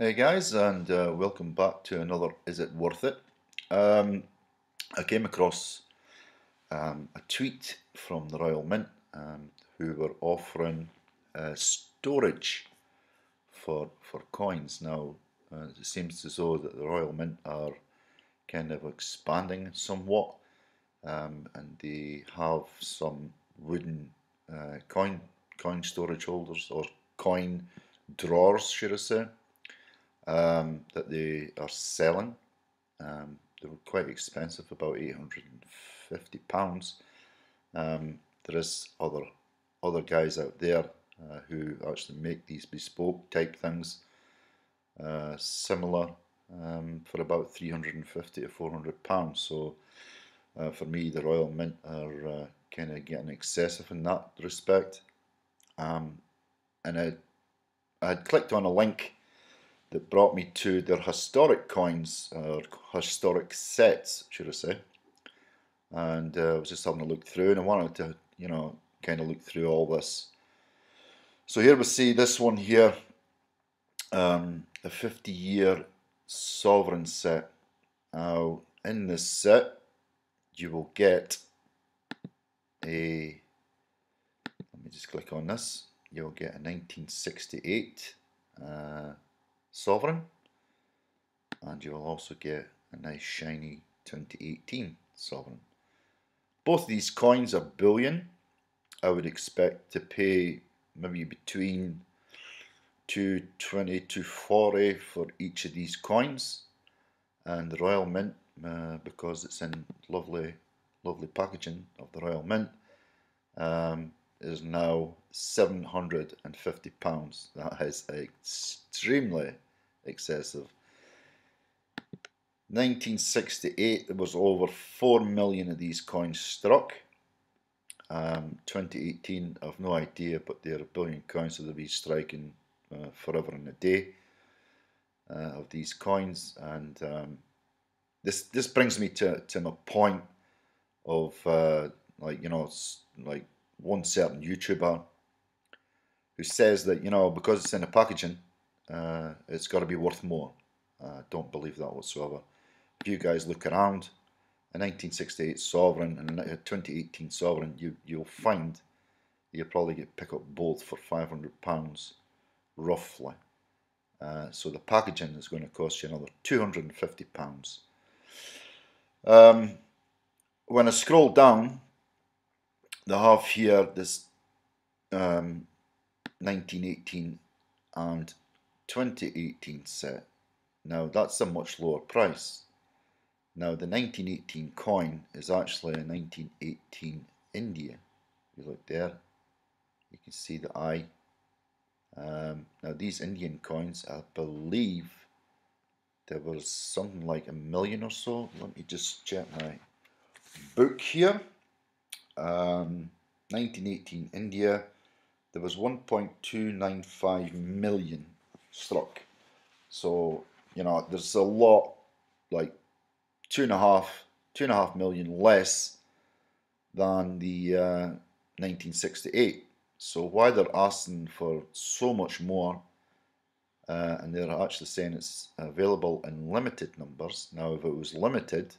Hey guys, and uh, welcome back to another Is It Worth It? Um, I came across um, a tweet from the Royal Mint um, who were offering uh, storage for for coins. Now uh, it seems as though that the Royal Mint are kind of expanding somewhat, um, and they have some wooden uh, coin coin storage holders or coin drawers, should I say? Um, that they are selling. Um, they were quite expensive, about eight hundred and fifty pounds. Um, there is other other guys out there uh, who actually make these bespoke type things, uh, similar um, for about three hundred and fifty to four hundred pounds. So uh, for me, the Royal Mint are uh, kind of getting excessive in that respect. Um, and I, I had clicked on a link that brought me to their historic coins, or historic sets, should I say. And uh, I was just having a look through, and I wanted to, you know, kind of look through all this. So here we see this one here, um, a 50 year sovereign set. Now, in this set, you will get a, let me just click on this, you'll get a 1968 uh, sovereign and you will also get a nice shiny 2018 sovereign. Both these coins are bullion. I would expect to pay maybe between 220 to 40 for each of these coins and the Royal Mint uh, because it's in lovely lovely packaging of the Royal Mint um, is now 750 pounds that is extremely excessive. 1968, there was over 4 million of these coins struck. Um, 2018, I've no idea, but there are a billion coins, so they'll be striking uh, forever and a day uh, of these coins. And um, this this brings me to, to my point of uh, like you know like one certain YouTuber who says that you know because it's in a packaging uh, it's got to be worth more. Uh, don't believe that whatsoever. If you guys look around, a 1968 Sovereign and a 2018 Sovereign, you, you'll find you'll probably get pick up both for £500 roughly. Uh, so the packaging is going to cost you another £250. Um, when I scroll down, they have here this um, 1918 and 2018 set. Now that's a much lower price. Now the 1918 coin is actually a 1918 India. You look there, you can see the eye. Um, now these Indian coins, I believe there was something like a million or so. Let me just check my book here. Um, 1918 India, there was 1.295 million struck. So, you know, there's a lot, like two and a half, two and a half million less than the uh, 1968. So why they're asking for so much more, uh, and they're actually saying it's available in limited numbers. Now, if it was limited,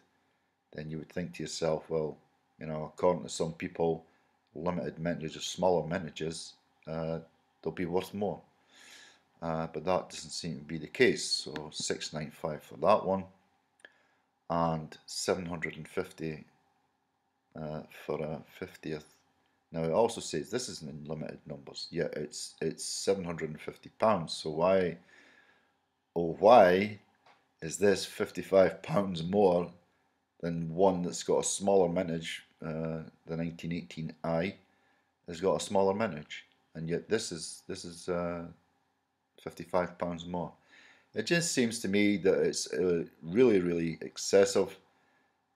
then you would think to yourself, well, you know, according to some people, limited mintages, smaller mintages, uh, they'll be worth more uh, but that doesn't seem to be the case. So 695 for that one and 750 uh, for a 50th. Now it also says this isn't in limited numbers. Yeah, it's it's 750 pounds. So why, oh why, is this 55 pounds more than one that's got a smaller mintage? Uh, the 1918i has got a smaller mintage, and yet this is this is uh, 55 pounds more. It just seems to me that it's uh, really, really excessive.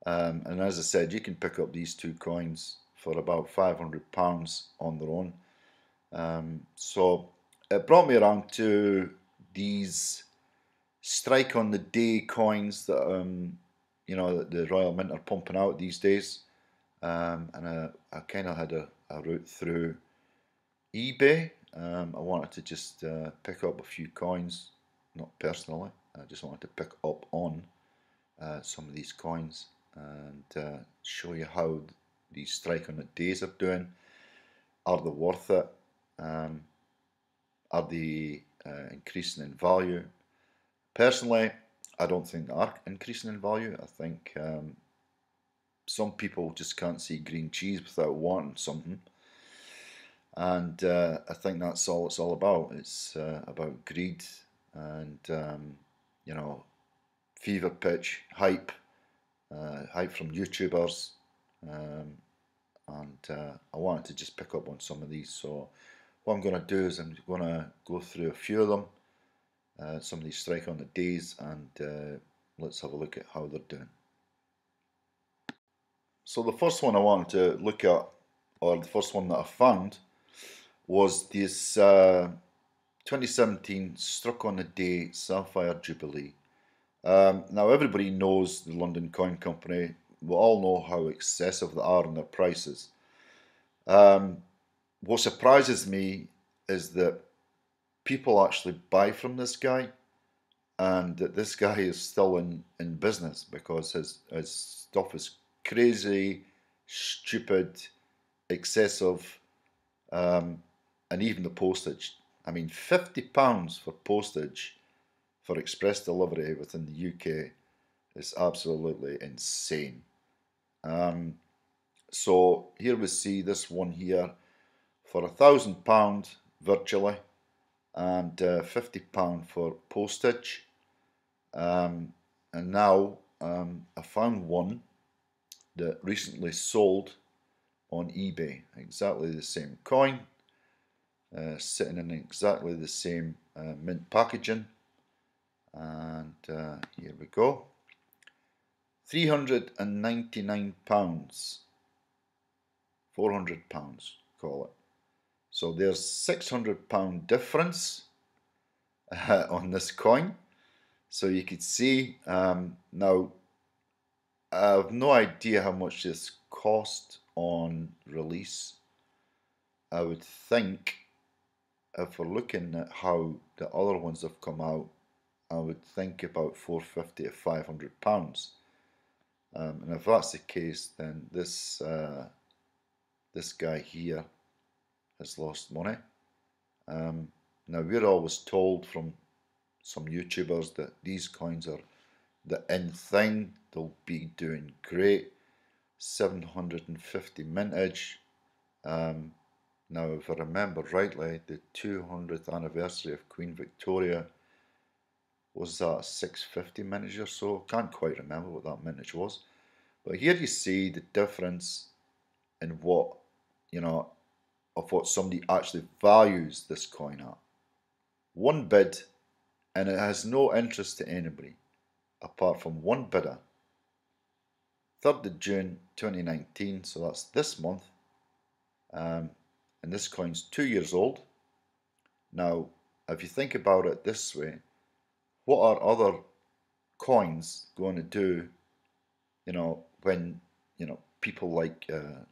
Um, and as I said, you can pick up these two coins for about 500 pounds on their own. Um, so it brought me around to these strike on the day coins that um, you know the Royal Mint are pumping out these days. Um, and I, I kind of had a, a route through eBay um, I wanted to just uh, pick up a few coins not personally. I just wanted to pick up on uh, some of these coins and uh, show you how these strike on the days are doing. Are they worth it? Um, are they uh, increasing in value? Personally, I don't think they are increasing in value. I think um, some people just can't see green cheese without wanting something. And uh, I think that's all it's all about. It's uh, about greed and, um, you know, fever pitch, hype, uh, hype from YouTubers. Um, and uh, I wanted to just pick up on some of these. So what I'm going to do is I'm going to go through a few of them, uh, some of these strike on the days, and uh, let's have a look at how they're doing. So the first one I wanted to look at, or the first one that I found, was this uh, 2017 struck on a day Sapphire Jubilee. Um, now everybody knows the London Coin Company. We all know how excessive they are in their prices. Um, what surprises me is that people actually buy from this guy and that this guy is still in, in business because his, his stuff is crazy, stupid, excessive, um, and even the postage. I mean, £50 for postage for express delivery within the UK is absolutely insane. Um, so here we see this one here for a thousand pound virtually and uh, 50 pound for postage um, and now um, I found one that recently sold on eBay exactly the same coin uh, sitting in exactly the same uh, mint packaging. And uh, here we go. 399 pounds. 400 pounds call it. So there's 600 pound difference uh, on this coin. So you could see um, now I have no idea how much this cost on release. I would think if we're looking at how the other ones have come out I would think about 450 to 500 pounds. Um, and if that's the case then this uh, this guy here has lost money. Um, now we're always told from some YouTubers that these coins are the in thing. They'll be doing great. 750 mintage. Um, now if I remember rightly the 200th anniversary of Queen Victoria was that 650 mintage or so. Can't quite remember what that mintage was. But here you see the difference in what, you know, of what somebody actually values this coin at. One bid, and it has no interest to anybody apart from one bidder. 3rd of June 2019, so that's this month. Um, and this coin's two years old. Now, if you think about it this way, what are other coins going to do, you know, when, you know, people like uh,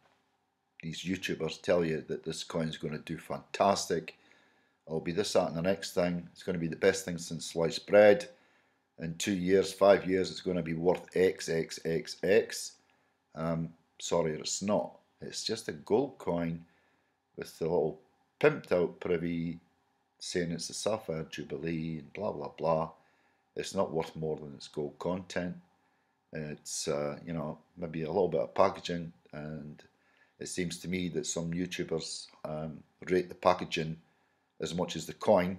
these YouTubers tell you that this coin is going to do fantastic, it'll be this, that, and the next thing, it's going to be the best thing since sliced bread, in two years, five years, it's going to be worth X, X, X, X. Um, sorry, it's not. It's just a gold coin with the little pimped out privy saying it's the Sapphire Jubilee and blah, blah, blah. It's not worth more than its gold content. It's, uh, you know, maybe a little bit of packaging, and it seems to me that some YouTubers um, rate the packaging as much as the coin.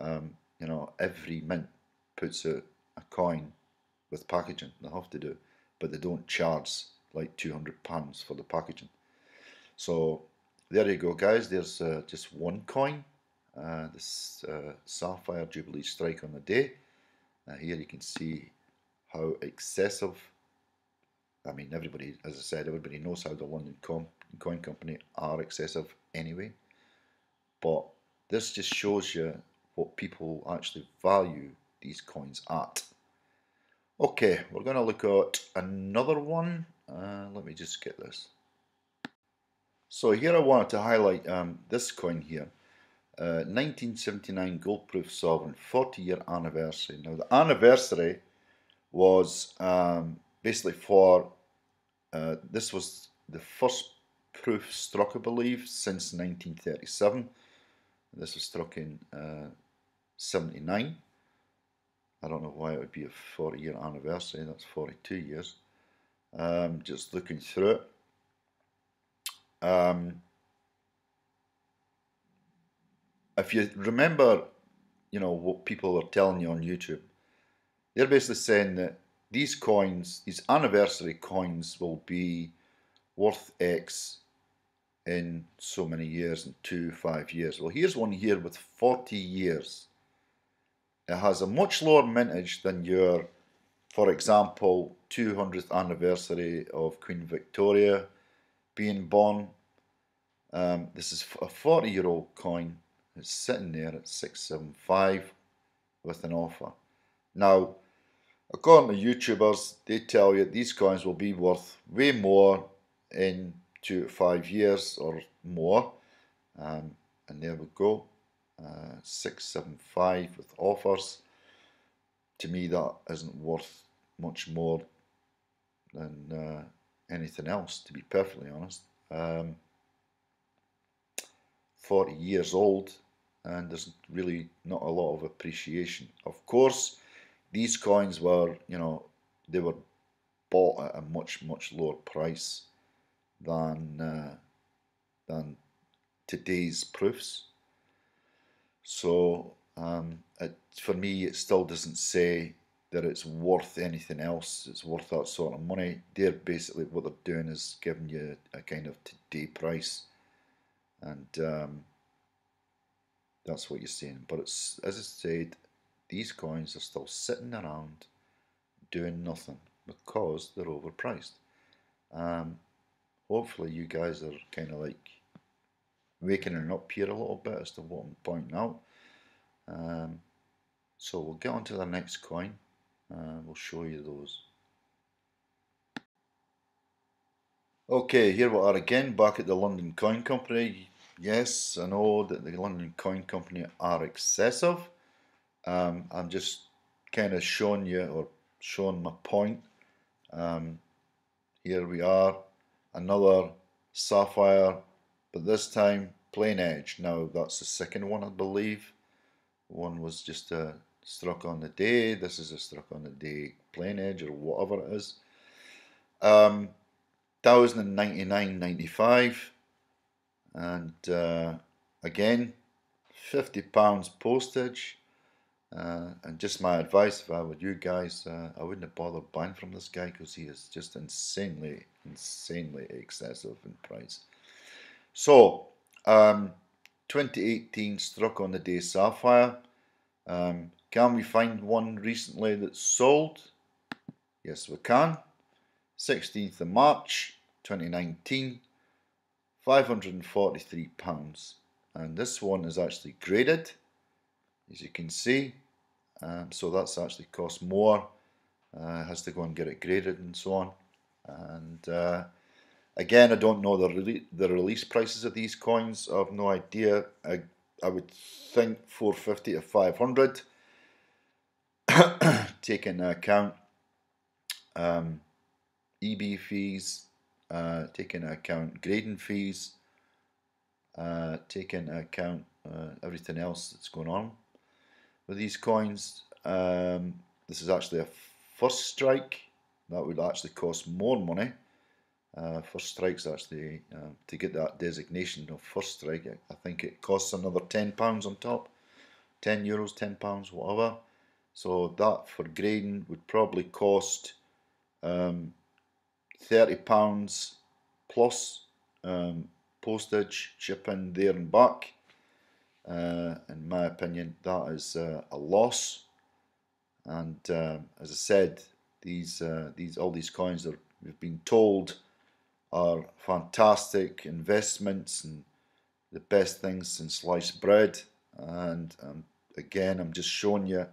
Um, you know, every mint puts out a coin with packaging. They have to do, but they don't charge like £200 for the packaging. So there you go, guys. There's uh, just one coin, uh, this uh, Sapphire Jubilee Strike on the day. Here you can see how excessive, I mean everybody, as I said, everybody knows how the London Coin Company are excessive anyway, but this just shows you what people actually value these coins at. Okay, we're going to look at another one. Uh, let me just get this. So here I wanted to highlight um, this coin here. Uh, 1979 Gold Proof Sovereign 40 year anniversary. Now, the anniversary was um, basically for uh, this was the first proof struck, I believe, since 1937. This was struck in uh, 79. I don't know why it would be a 40 year anniversary, that's 42 years. Um, just looking through it. Um, if you remember, you know, what people are telling you on YouTube, they're basically saying that these coins, these anniversary coins, will be worth X in so many years, in two, five years. Well, here's one here with 40 years. It has a much lower mintage than your, for example, 200th anniversary of Queen Victoria being born. Um, this is a 40 year old coin. It's sitting there at 675 with an offer. Now, according to YouTubers, they tell you these coins will be worth way more in two to five years or more. Um, and there we go. Uh, 675 with offers. To me, that isn't worth much more than uh, anything else, to be perfectly honest. Um, 40 years old, and there's really not a lot of appreciation. Of course, these coins were, you know, they were bought at a much, much lower price than uh, than today's proofs. So um, it, for me, it still doesn't say that it's worth anything else. It's worth that sort of money. They're basically what they're doing is giving you a kind of today price, and um, that's what you're seeing. But it's as I said, these coins are still sitting around doing nothing because they're overpriced. Um, hopefully you guys are kind of like waking up here a little bit as to what I'm pointing out. Um, so we'll get on to the next coin. Uh, we'll show you those. Okay, here we are again, back at the London Coin Company. Yes, I know that the London Coin Company are excessive. Um, I'm just kind of showing you or showing my point. Um, here we are another sapphire, but this time plain edge. Now that's the second one, I believe. One was just a struck on the day. This is a struck on the day plain edge or whatever it is. Um, 1099.95 and uh, again 50 pounds postage uh, and just my advice if I were you guys, uh, I wouldn't have bothered buying from this guy because he is just insanely, insanely excessive in price. So, um, 2018 struck on the day Sapphire. Um, can we find one recently that's sold? Yes, we can. 16th of March 2019, £543. And this one is actually graded, as you can see. Um, so that's actually cost more. Uh, has to go and get it graded and so on. And uh, again, I don't know the the release prices of these coins. I have no idea. I I would think 450 to 500, taking into account um, eBay fees, uh, taking into account grading fees, uh, taking into account uh, everything else that's going on with these coins. Um, this is actually a first strike. That would actually cost more money. Uh, first strikes actually uh, to get that designation of first strike. I think it costs another ten pounds on top, ten euros, ten pounds, whatever. So that for grading would probably cost um, thirty pounds plus um, postage, shipping there and back. Uh, in my opinion, that is uh, a loss. And uh, as I said, these uh, these all these coins are we've been told are fantastic investments and the best things since sliced bread. And um, again, I'm just showing you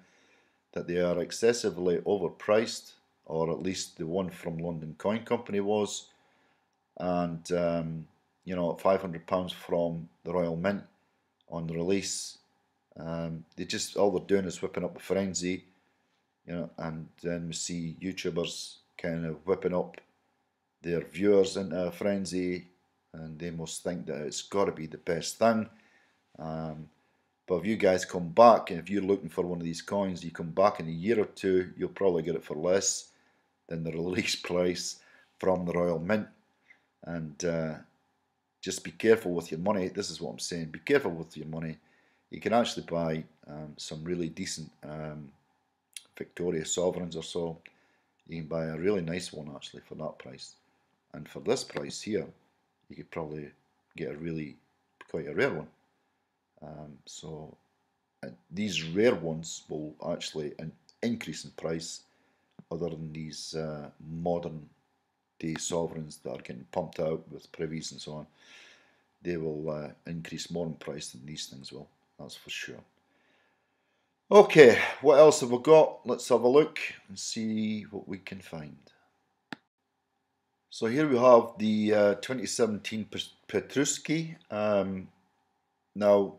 that they are excessively overpriced, or at least the one from London Coin Company was. And um, you know, 500 pounds from the Royal Mint on release. Um, they just all they're doing is whipping up a frenzy, you know, and then we see YouTubers kind of whipping up their viewers into a frenzy, and they must think that it's got to be the best thing. Um, but if you guys come back, and if you're looking for one of these coins, you come back in a year or two, you'll probably get it for less than the release price from the Royal Mint. And uh, just be careful with your money. This is what I'm saying. Be careful with your money. You can actually buy um, some really decent um, Victoria sovereigns or so. You can buy a really nice one actually for that price. And for this price here, you could probably get a really quite a rare one. Um, so uh, these rare ones will actually in increase in price other than these uh, modern day sovereigns that are getting pumped out with privies and so on. They will uh, increase more in price than these things will, that's for sure. Okay, what else have we got? Let's have a look and see what we can find. So here we have the uh, 2017 Pistrucci. Um, now,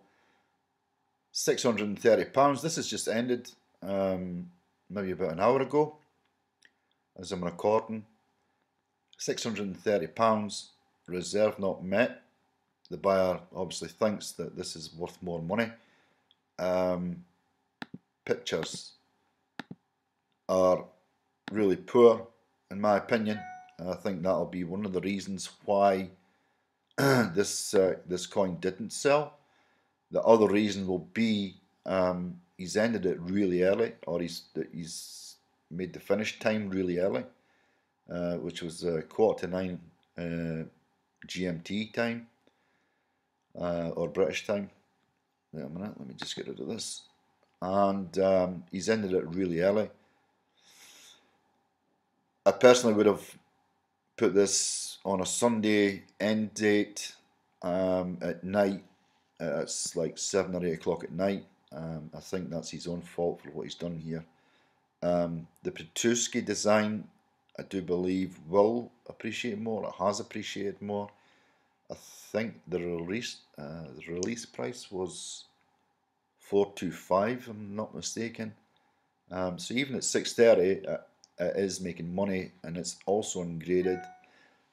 630 pounds. This has just ended um, maybe about an hour ago as I'm recording. 630 pounds reserve not met. The buyer obviously thinks that this is worth more money. Um, pictures are really poor in my opinion. I think that'll be one of the reasons why this uh, this coin didn't sell. The other reason will be um, he's ended it really early, or he's he's made the finish time really early, uh, which was uh, quarter to nine uh, GMT time uh, or British time. Wait a minute, let me just get rid of this. And um, he's ended it really early. I personally would have put this on a Sunday end date um, at night it's like seven or eight o'clock at night. Um, I think that's his own fault for what he's done here. Um, the Pistrucci design, I do believe, will appreciate more. It has appreciated more. I think the release uh, the release price was four two five. I'm not mistaken. Um, so even at six thirty, uh, it is making money, and it's also ungraded.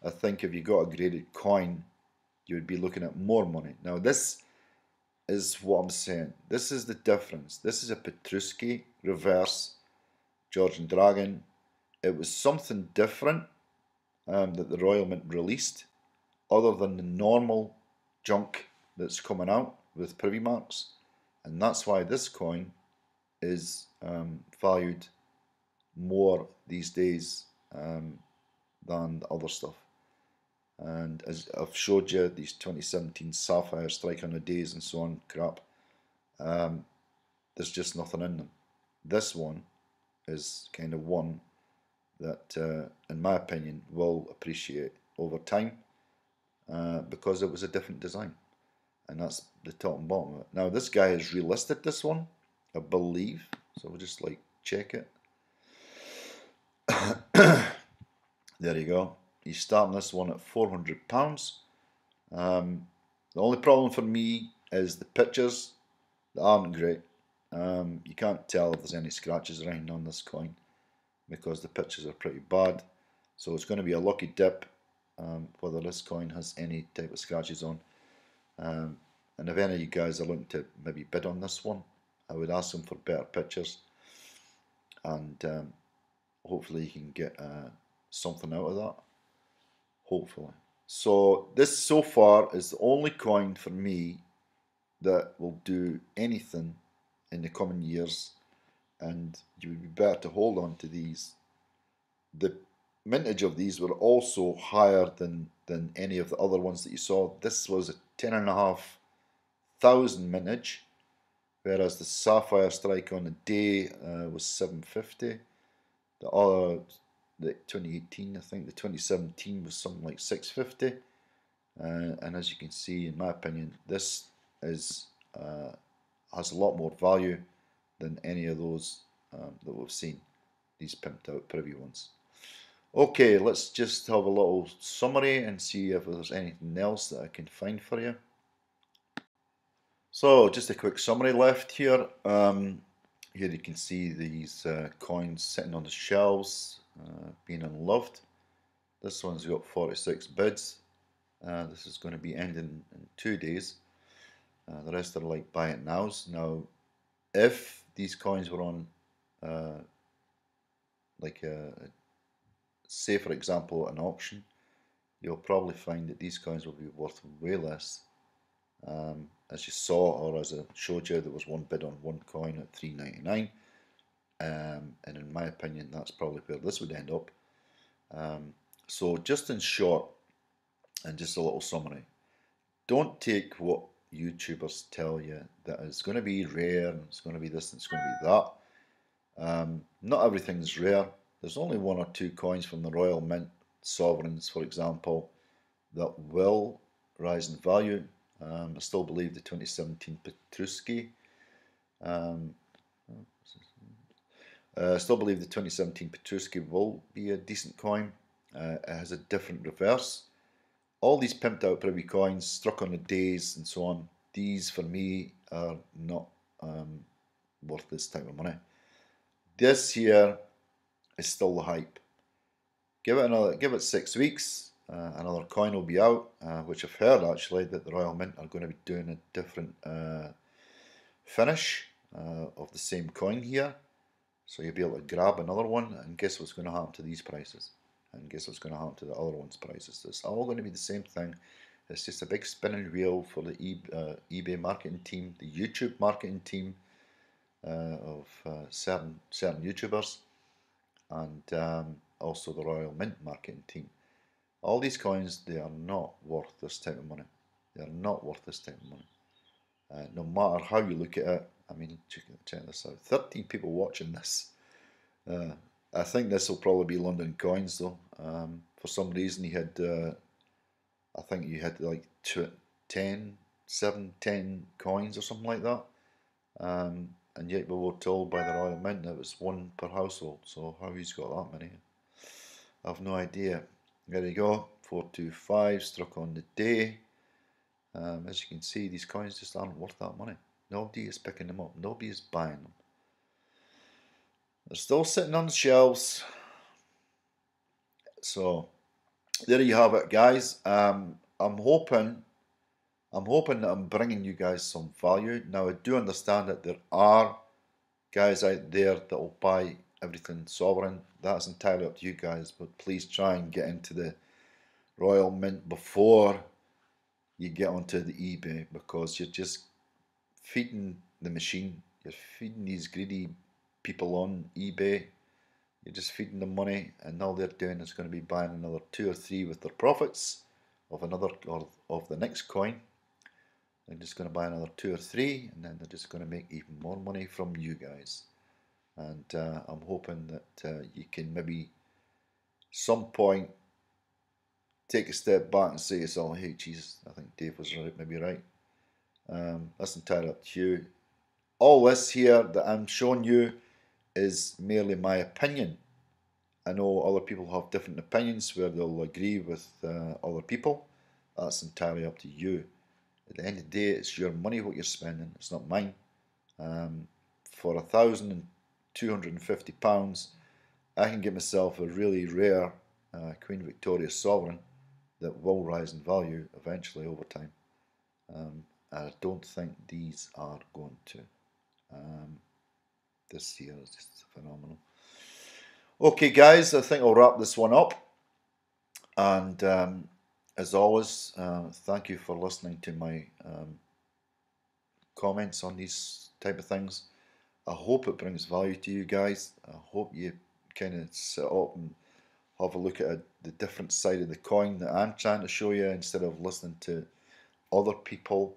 I think if you got a graded coin, you would be looking at more money. Now this is what I'm saying. This is the difference. This is a Pistrucci reverse Georgian Dragon. It was something different um, that the Royal Mint released, other than the normal junk that's coming out with privy marks, and that's why this coin is um, valued more these days um, than the other stuff. And as I've showed you, these 2017 Sapphire Strike on the days and so on crap, um, there's just nothing in them. This one is kind of one that, uh, in my opinion, will appreciate over time uh, because it was a different design. And that's the top and bottom. Now, this guy has relisted this one, I believe. So we'll just like check it. there you go. He's starting this one at £400. Um, the only problem for me is the pictures. They aren't great. Um, you can't tell if there's any scratches around on this coin because the pictures are pretty bad. So it's going to be a lucky dip um, whether this coin has any type of scratches on. Um, and if any of you guys are looking to maybe bid on this one, I would ask them for better pictures. And um, hopefully you can get uh, something out of that hopefully. So this so far is the only coin for me that will do anything in the coming years and you would be better to hold on to these. The mintage of these were also higher than, than any of the other ones that you saw. This was a ten and a half thousand mintage, whereas the Sapphire Strike on the day uh, was 750. The other the 2018, I think the 2017 was something like 650. Uh, and as you can see, in my opinion, this is uh, has a lot more value than any of those um, that we've seen, these pimped out privy ones. Okay, let's just have a little summary and see if there's anything else that I can find for you. So just a quick summary left here. Um, here you can see these uh, coins sitting on the shelves, uh, being unloved. This one's got 46 bids. Uh, this is going to be ending in two days. Uh, the rest are like buy it nows. Now, if these coins were on, uh, like a, say for example, an auction, you'll probably find that these coins will be worth way less. Um, as you saw, or as I showed you, there was one bid on one coin at 3.99, um, and in my opinion, that's probably where this would end up. Um, so, just in short, and just a little summary, don't take what YouTubers tell you that it's going to be rare and it's going to be this and it's going to be that. Um, not everything's rare. There's only one or two coins from the Royal Mint sovereigns, for example, that will rise in value. Um, I still believe the 2017 Pistrucci. Um, uh, I still believe the 2017 Pistrucci will be a decent coin. Uh, it has a different reverse all these pimped out privy coins struck on the days and so on, these for me are not um, worth this type of money. This here is still the hype. Give it another, give it six weeks, uh, another coin will be out, uh, which I've heard actually that the Royal Mint are going to be doing a different uh, finish uh, of the same coin here. So you'll be able to grab another one and guess what's going to happen to these prices and guess what's going to happen to the other one's prices. It's all going to be the same thing. It's just a big spinning wheel for the uh, eBay marketing team, the YouTube marketing team uh, of uh, certain certain YouTubers, and um, also the Royal Mint marketing team. All these coins, they are not worth this type of money. They are not worth this type of money. Uh, no matter how you look at it, I mean, check, check this out. 13 people watching this. Uh, I think this will probably be London coins though. Um, for some reason, he had, uh, I think you had like two, 10, 7, 10 coins or something like that. Um, and yet we were told by the Royal Mint that it was one per household. So how he's got that many? I have no idea. There you go, 425 struck on the day. Um, as you can see, these coins just aren't worth that money. Nobody is picking them up. Nobody is buying them. They're still sitting on the shelves. So there you have it, guys. Um, I'm hoping, I'm hoping that I'm bringing you guys some value. Now I do understand that there are guys out there that will buy everything sovereign. That's entirely up to you guys. But please try and get into the Royal Mint before you get onto the eBay because you're just feeding the machine. You're feeding these greedy people on eBay. You're just feeding them money, and all they're doing is going to be buying another two or three with their profits of another or of the next coin. They're just going to buy another two or three, and then they're just going to make even more money from you guys. And uh, I'm hoping that uh, you can maybe some point take a step back and say to yourself, "Hey, Jesus, I think Dave was right, maybe right." Um, that's entirely up to you. All this here that I'm showing you is merely my opinion. I know other people have different opinions where they'll agree with uh, other people. That's entirely up to you. At the end of the day, it's your money what you're spending. It's not mine. Um, for a thousand and two hundred and fifty pounds, I can get myself a really rare uh, Queen Victoria sovereign that will rise in value eventually over time. Um, I don't think these are going to. Um, this year is just phenomenal. Okay, guys, I think I'll wrap this one up. And um, as always, uh, thank you for listening to my um, comments on these type of things. I hope it brings value to you guys. I hope you kind of sit up and have a look at a, the different side of the coin that I'm trying to show you instead of listening to other people.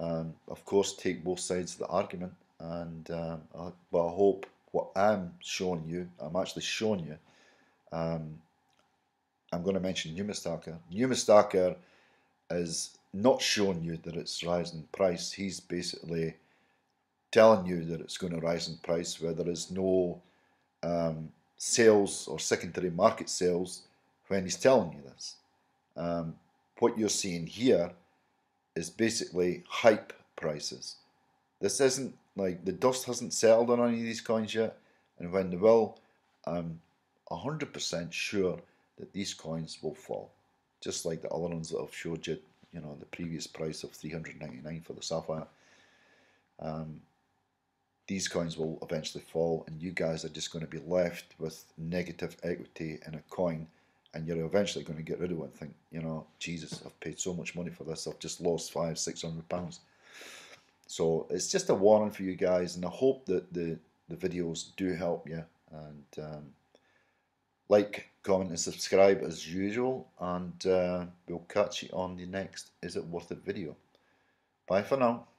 Um, of course, take both sides of the argument and um, I, but I hope what I'm showing you, I'm actually showing you. Um, I'm going to mention Numistacker. Numistacker is not showing you that it's rising price. He's basically telling you that it's going to rise in price where there is no um, sales or secondary market sales when he's telling you this. Um, what you're seeing here is basically hype prices. This isn't like the dust hasn't settled on any of these coins yet, and when they will, I'm 100% sure that these coins will fall. Just like the other ones that I've showed you, you know, the previous price of 399 for the Sapphire. Um, these coins will eventually fall and you guys are just going to be left with negative equity in a coin and you're eventually going to get rid of it and think, you know, Jesus, I've paid so much money for this, I've just lost five, six hundred pounds. So it's just a warning for you guys, and I hope that the, the videos do help you. And um, like, comment, and subscribe as usual, and uh, we'll catch you on the next Is It Worth It video. Bye for now.